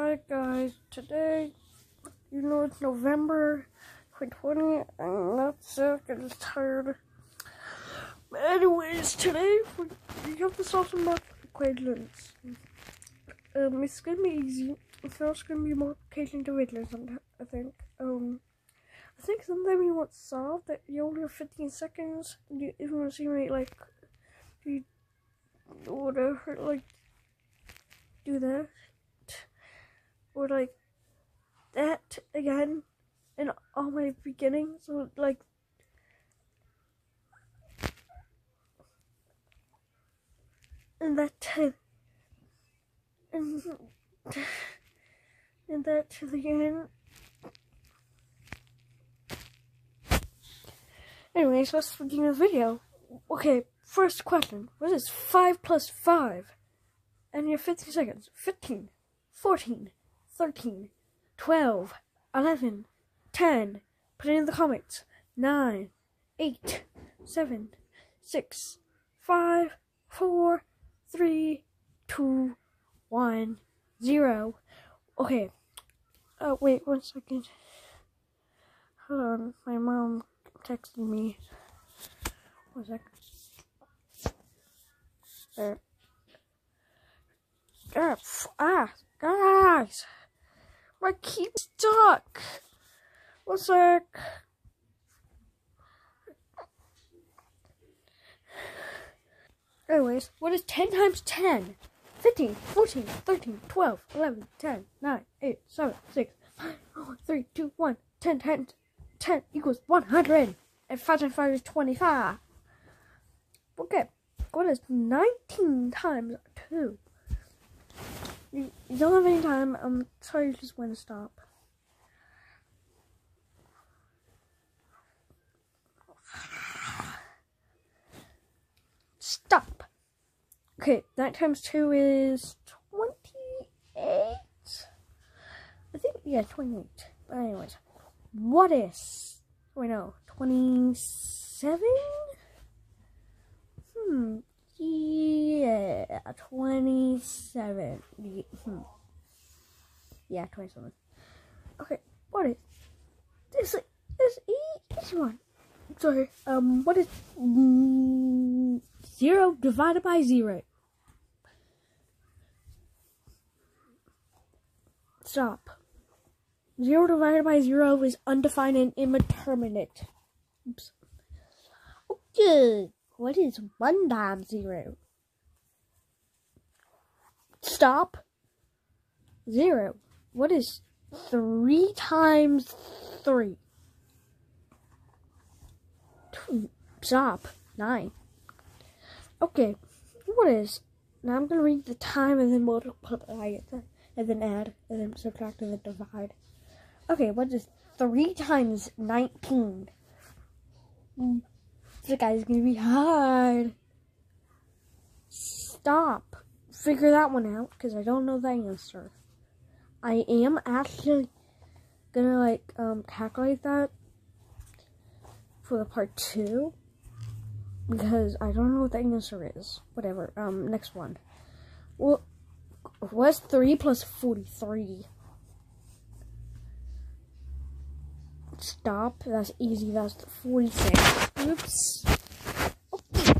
Hi guys, today, you know it's November 2020, I'm not sick, I'm just tired. But anyways, today we have this awesome multiplications. Um, it's gonna be easy. It's also gonna be multiplication to riddlers, I think. Um, I think something you want solved that you only have 15 seconds. You, if you want to see me, like, you, whatever, like, do that or like that again in all my beginnings. So like and that to and, and that to the end. Anyways, let's begin the video. Okay, first question. What is 5 plus 5? And you have 15 seconds. 15, 14, 13, 12, 11, 10. Put it in the comments. 9, 8, 7, 6, 5, 4, 3, 2, 1, 0. Okay. Oh, wait one second. Hold on. My mom texted me. One sec. There. Ah, guys. My key stuck. One sec. Anyways, what is 10 times 10? 15, 14, 13, 12, 11, 10, 9, 8, 7, 6, 5, 4, 3, 2, 1. 10 times 10 equals 100. And 5 times 5 is 25. Okay, what is 19 times 2? You, don't have any time. Um, I'm sorry, just want to stop. Stop. Okay, that times two is 28. I think, yeah, 28. But anyways, what is, wait, no, 27? Hmm, yeah, 27. Hmm. Yeah, 27. Okay, what is this? This easy one. Sorry, um, what is mm, zero divided by zero? Stop. Zero divided by zero is undefined and indeterminate. Oops. Okay. What is one times zero? Stop. Zero. What is three times three? Stop. Nine. Okay. What is? Now I'm gonna read the time and then multiply it, and then add, and then subtract, and then divide. Okay. What is three times nineteen? Mm. The guy's gonna be hard. Stop. Figure that one out because I don't know the answer. I am actually gonna like um calculate that for the part two because I don't know what the answer is. Whatever. Um, next one. Well, what's three plus forty-three? Stop. That's easy. That's 46. Oops. Okay.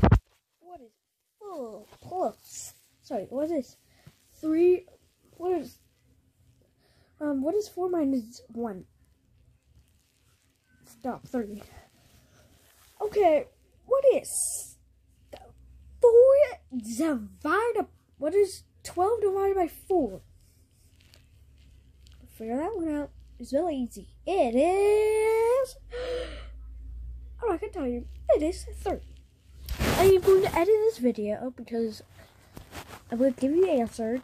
What is four plus? Sorry, what is this? Three. What is. Um, what is four minus one? Stop. Three. Okay. What is. Four divided. What is 12 divided by 4? Figure that one out. It's really easy. It is. Oh, I can tell you. It is three. I am going to edit this video because I will give you answers,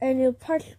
and you'll part